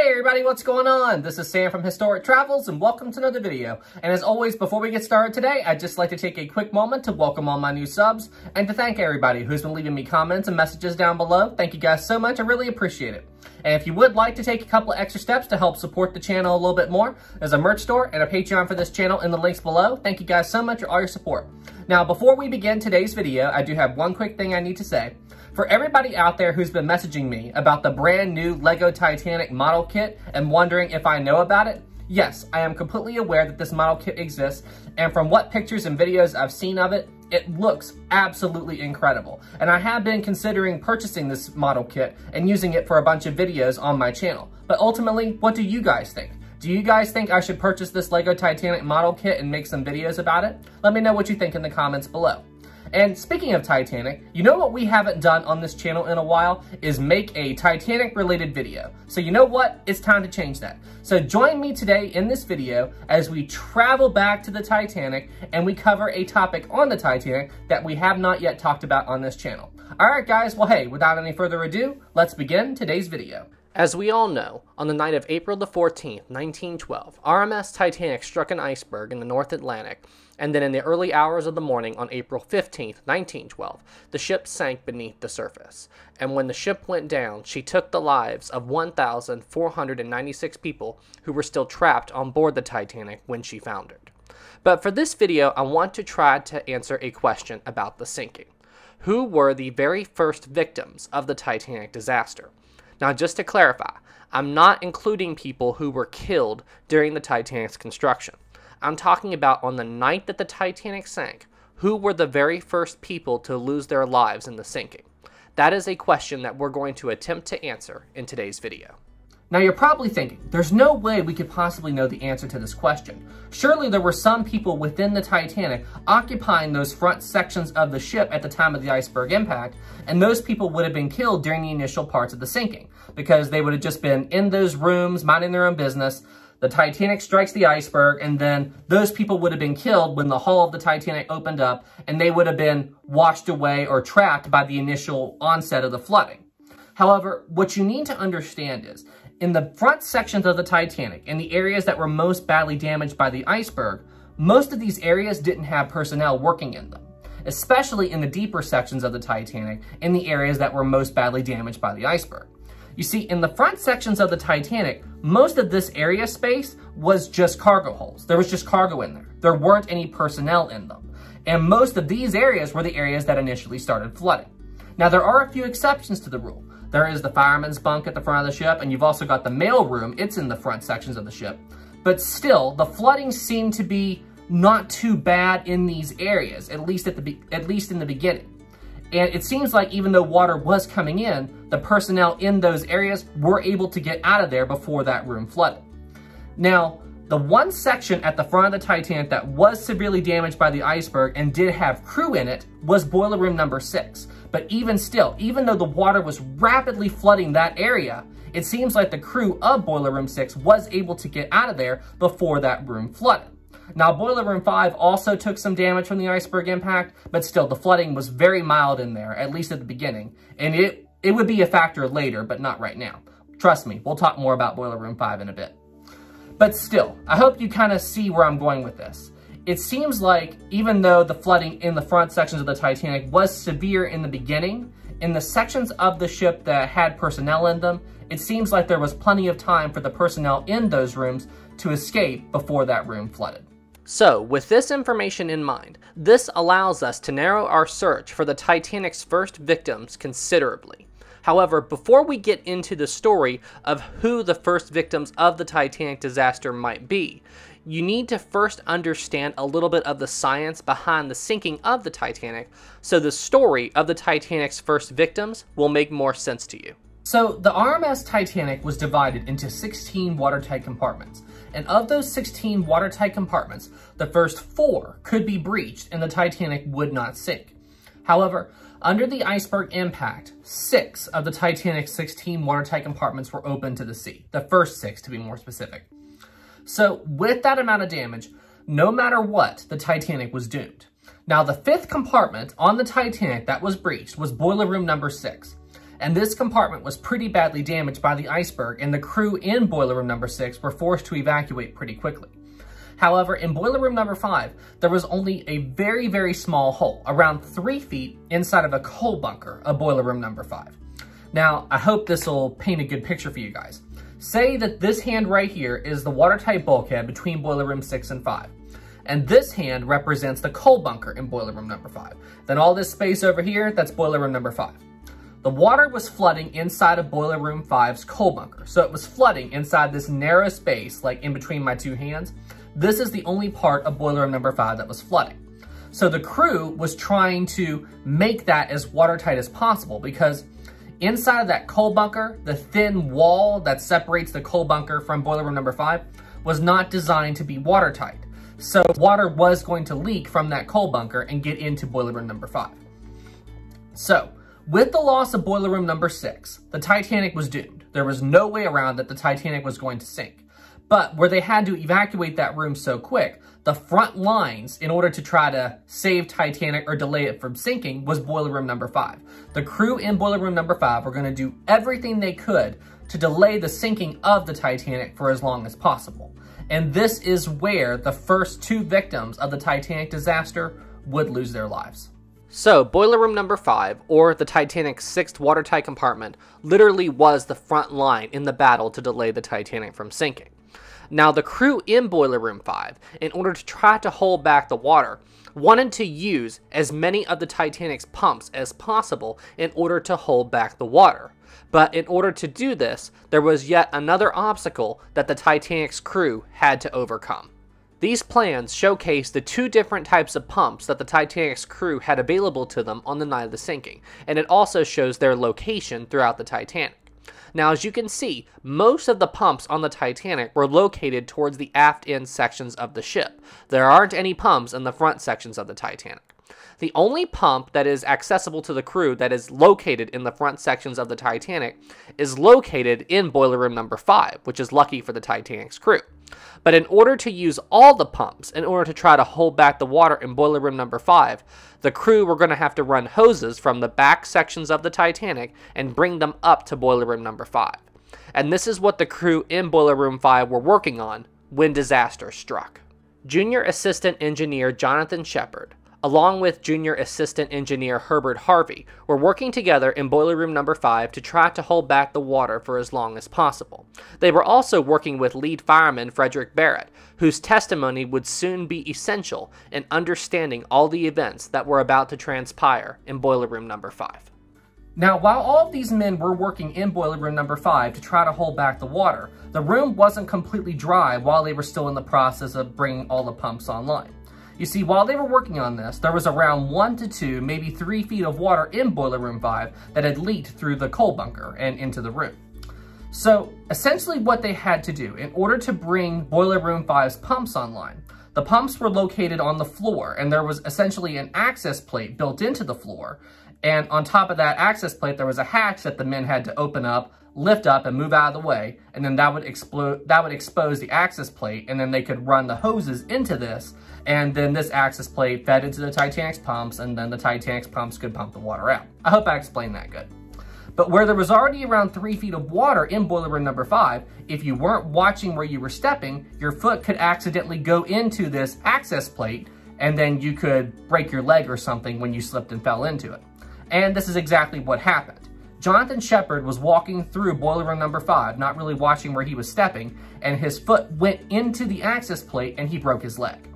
Hey everybody, what's going on? This is Sam from Historic Travels and welcome to another video. And as always, before we get started today, I'd just like to take a quick moment to welcome all my new subs and to thank everybody who's been leaving me comments and messages down below. Thank you guys so much, I really appreciate it. And if you would like to take a couple extra steps to help support the channel a little bit more, there's a merch store and a Patreon for this channel in the links below. Thank you guys so much for all your support. Now, before we begin today's video, I do have one quick thing I need to say. For everybody out there who's been messaging me about the brand new LEGO Titanic model kit and wondering if I know about it, yes, I am completely aware that this model kit exists, and from what pictures and videos I've seen of it, it looks absolutely incredible. And I have been considering purchasing this model kit and using it for a bunch of videos on my channel. But ultimately, what do you guys think? Do you guys think I should purchase this LEGO Titanic model kit and make some videos about it? Let me know what you think in the comments below. And speaking of Titanic, you know what we haven't done on this channel in a while is make a Titanic related video. So you know what? It's time to change that. So join me today in this video as we travel back to the Titanic and we cover a topic on the Titanic that we have not yet talked about on this channel. Alright guys, well hey, without any further ado, let's begin today's video. As we all know, on the night of April the 14th, 1912, RMS Titanic struck an iceberg in the North Atlantic, and then in the early hours of the morning on April 15th, 1912, the ship sank beneath the surface. And when the ship went down, she took the lives of 1,496 people who were still trapped on board the Titanic when she foundered. But for this video, I want to try to answer a question about the sinking. Who were the very first victims of the Titanic disaster? Now, just to clarify, I'm not including people who were killed during the Titanic's construction. I'm talking about on the night that the Titanic sank, who were the very first people to lose their lives in the sinking? That is a question that we're going to attempt to answer in today's video. Now you're probably thinking, there's no way we could possibly know the answer to this question. Surely there were some people within the Titanic occupying those front sections of the ship at the time of the iceberg impact, and those people would have been killed during the initial parts of the sinking, because they would have just been in those rooms, minding their own business, the Titanic strikes the iceberg, and then those people would have been killed when the hull of the Titanic opened up, and they would have been washed away or trapped by the initial onset of the flooding. However, what you need to understand is, in the front sections of the Titanic, in the areas that were most badly damaged by the iceberg, most of these areas didn't have personnel working in them, especially in the deeper sections of the Titanic, in the areas that were most badly damaged by the iceberg. You see, in the front sections of the Titanic, most of this area space was just cargo holds. There was just cargo in there. There weren't any personnel in them. And most of these areas were the areas that initially started flooding. Now, there are a few exceptions to the rule. There is the fireman's bunk at the front of the ship, and you've also got the mail room. It's in the front sections of the ship. But still, the flooding seemed to be not too bad in these areas, at least at the at least in the beginning. And it seems like even though water was coming in, the personnel in those areas were able to get out of there before that room flooded. Now, the one section at the front of the Titanic that was severely damaged by the iceberg and did have crew in it was boiler room number six. But even still, even though the water was rapidly flooding that area, it seems like the crew of Boiler Room 6 was able to get out of there before that room flooded. Now, Boiler Room 5 also took some damage from the iceberg impact, but still, the flooding was very mild in there, at least at the beginning. And it, it would be a factor later, but not right now. Trust me, we'll talk more about Boiler Room 5 in a bit. But still, I hope you kind of see where I'm going with this. It seems like even though the flooding in the front sections of the Titanic was severe in the beginning, in the sections of the ship that had personnel in them, it seems like there was plenty of time for the personnel in those rooms to escape before that room flooded. So, with this information in mind, this allows us to narrow our search for the Titanic's first victims considerably. However, before we get into the story of who the first victims of the Titanic disaster might be, you need to first understand a little bit of the science behind the sinking of the Titanic so the story of the Titanic's first victims will make more sense to you. So, the RMS Titanic was divided into 16 watertight compartments, and of those 16 watertight compartments, the first four could be breached and the Titanic would not sink. However, under the iceberg impact, six of the Titanic's 16 watertight compartments were open to the sea. The first six, to be more specific. So with that amount of damage, no matter what, the Titanic was doomed. Now, the fifth compartment on the Titanic that was breached was boiler room number six. and this compartment was pretty badly damaged by the iceberg, and the crew in boiler room number 6 were forced to evacuate pretty quickly. However, in boiler room number 5, there was only a very, very small hole, around 3 feet inside of a coal bunker of boiler room number 5. Now, I hope this will paint a good picture for you guys. Say that this hand right here is the watertight bulkhead between boiler room 6 and 5. And this hand represents the coal bunker in boiler room number 5. Then all this space over here, that's boiler room number 5. The water was flooding inside of boiler room 5's coal bunker. So it was flooding inside this narrow space, like in between my two hands. This is the only part of boiler room number 5 that was flooding. So the crew was trying to make that as watertight as possible because Inside of that coal bunker, the thin wall that separates the coal bunker from boiler room number five was not designed to be watertight. So water was going to leak from that coal bunker and get into boiler room number five. So with the loss of boiler room number six, the Titanic was doomed. There was no way around that the Titanic was going to sink. But where they had to evacuate that room so quick, the front lines, in order to try to save Titanic or delay it from sinking, was boiler room number five. The crew in boiler room number five were gonna do everything they could to delay the sinking of the Titanic for as long as possible. And this is where the first two victims of the Titanic disaster would lose their lives. So, boiler room number 5, or the Titanic's sixth watertight compartment, literally was the front line in the battle to delay the Titanic from sinking. Now, the crew in Boiler Room 5, in order to try to hold back the water, wanted to use as many of the Titanic's pumps as possible in order to hold back the water. But in order to do this, there was yet another obstacle that the Titanic's crew had to overcome. These plans showcase the two different types of pumps that the Titanic's crew had available to them on the night of the sinking, and it also shows their location throughout the Titanic. Now, as you can see, most of the pumps on the Titanic were located towards the aft end sections of the ship. There aren't any pumps in the front sections of the Titanic. The only pump that is accessible to the crew that is located in the front sections of the Titanic is located in boiler room number 5, which is lucky for the Titanic's crew. But in order to use all the pumps, in order to try to hold back the water in boiler room number 5, the crew were going to have to run hoses from the back sections of the Titanic and bring them up to boiler room number 5. And this is what the crew in boiler room 5 were working on when disaster struck. Junior Assistant Engineer Jonathan Shepherd along with junior assistant engineer Herbert Harvey, were working together in boiler room number 5 to try to hold back the water for as long as possible. They were also working with lead fireman Frederick Barrett, whose testimony would soon be essential in understanding all the events that were about to transpire in boiler room number 5. Now, while all of these men were working in boiler room number 5 to try to hold back the water, the room wasn't completely dry while they were still in the process of bringing all the pumps online. You see, while they were working on this, there was around one to two, maybe three feet of water in boiler room five that had leaked through the coal bunker and into the room. So essentially what they had to do in order to bring boiler room 5's pumps online, the pumps were located on the floor and there was essentially an access plate built into the floor. And on top of that access plate, there was a hatch that the men had to open up, lift up and move out of the way. And then that would that would expose the access plate and then they could run the hoses into this and then this access plate fed into the Titanic's pumps, and then the Titanic's pumps could pump the water out. I hope I explained that good. But where there was already around three feet of water in boiler room number five, if you weren't watching where you were stepping, your foot could accidentally go into this access plate, and then you could break your leg or something when you slipped and fell into it. And this is exactly what happened. Jonathan Shepherd was walking through boiler room number five, not really watching where he was stepping, and his foot went into the access plate and he broke his leg.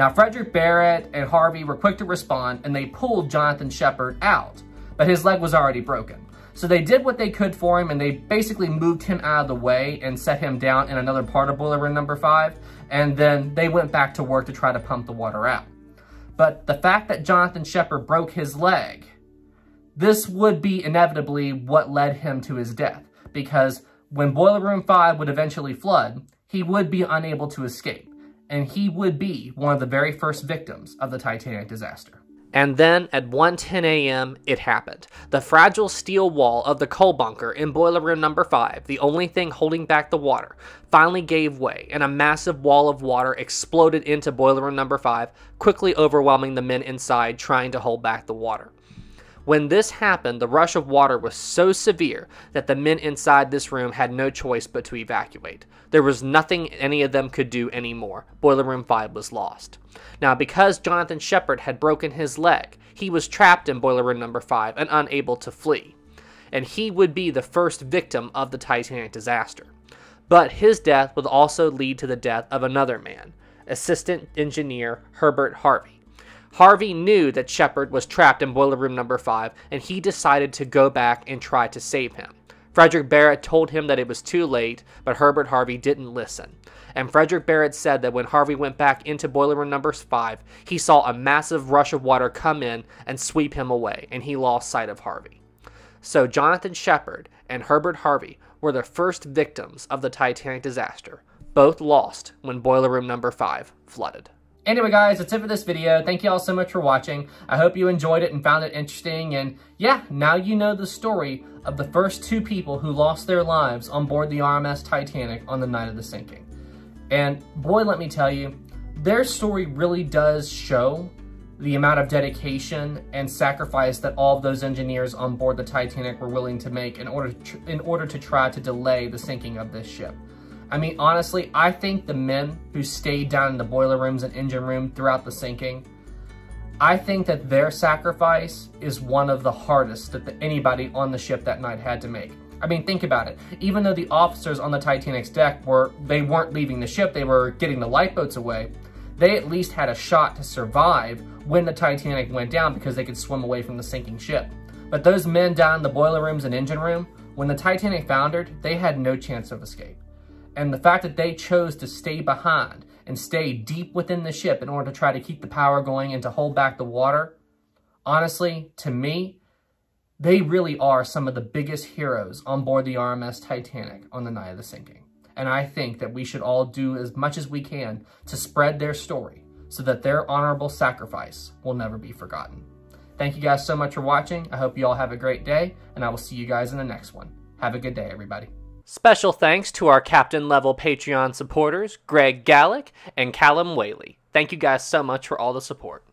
Now, Frederick Barrett and Harvey were quick to respond and they pulled Jonathan Shepherd out, but his leg was already broken. So they did what they could for him and they basically moved him out of the way and set him down in another part of boiler room number five. And then they went back to work to try to pump the water out. But the fact that Jonathan Shepherd broke his leg, this would be inevitably what led him to his death. Because when boiler room five would eventually flood, he would be unable to escape and he would be one of the very first victims of the Titanic disaster. And then at 1:10 a.m., it happened. The fragile steel wall of the coal bunker in boiler room number 5, the only thing holding back the water, finally gave way, and a massive wall of water exploded into boiler room number 5, quickly overwhelming the men inside trying to hold back the water. When this happened, the rush of water was so severe that the men inside this room had no choice but to evacuate. There was nothing any of them could do anymore. Boiler Room 5 was lost. Now, because Jonathan Shepherd had broken his leg, he was trapped in Boiler Room number 5 and unable to flee. And he would be the first victim of the Titanic disaster. But his death would also lead to the death of another man, Assistant Engineer Herbert Harvey. Harvey knew that Shepherd was trapped in boiler room number 5 and he decided to go back and try to save him. Frederick Barrett told him that it was too late, but Herbert Harvey didn't listen. And Frederick Barrett said that when Harvey went back into boiler room number 5, he saw a massive rush of water come in and sweep him away, and he lost sight of Harvey. So Jonathan Shepherd and Herbert Harvey were the first victims of the Titanic disaster, both lost when boiler room number 5 flooded. Anyway, guys, that's it for this video. Thank you all so much for watching. I hope you enjoyed it and found it interesting. And yeah, now you know the story of the first two people who lost their lives on board the RMS Titanic on the night of the sinking. And boy, let me tell you, their story really does show the amount of dedication and sacrifice that all of those engineers on board the Titanic were willing to make in order to, in order to try to delay the sinking of this ship. I mean, honestly, I think the men who stayed down in the boiler rooms and engine room throughout the sinking, I think that their sacrifice is one of the hardest that the, anybody on the ship that night had to make. I mean, think about it. Even though the officers on the Titanic's deck were, they weren't leaving the ship, they were getting the lifeboats away, they at least had a shot to survive when the Titanic went down because they could swim away from the sinking ship. But those men down in the boiler rooms and engine room, when the Titanic foundered, they had no chance of escape. And the fact that they chose to stay behind and stay deep within the ship in order to try to keep the power going and to hold back the water, honestly, to me, they really are some of the biggest heroes on board the RMS Titanic on the night of the sinking. And I think that we should all do as much as we can to spread their story so that their honorable sacrifice will never be forgotten. Thank you guys so much for watching. I hope you all have a great day, and I will see you guys in the next one. Have a good day, everybody. Special thanks to our captain level Patreon supporters, Greg Gallick and Callum Whaley. Thank you guys so much for all the support.